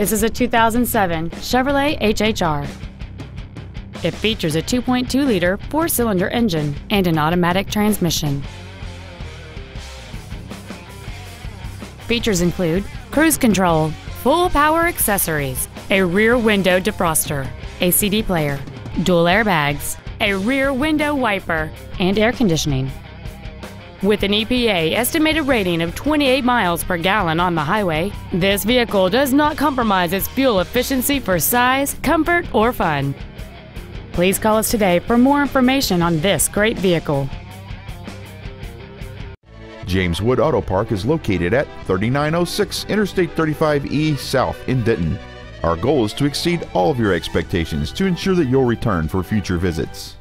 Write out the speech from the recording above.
This is a 2007 Chevrolet HHR. It features a 2.2-liter four-cylinder engine and an automatic transmission. Features include cruise control, full power accessories, a rear window defroster, a CD player, dual airbags, a rear window wiper, and air conditioning. With an EPA estimated rating of 28 miles per gallon on the highway, this vehicle does not compromise its fuel efficiency for size, comfort, or fun. Please call us today for more information on this great vehicle. James Wood Auto Park is located at 3906 Interstate 35E South in Denton. Our goal is to exceed all of your expectations to ensure that you'll return for future visits.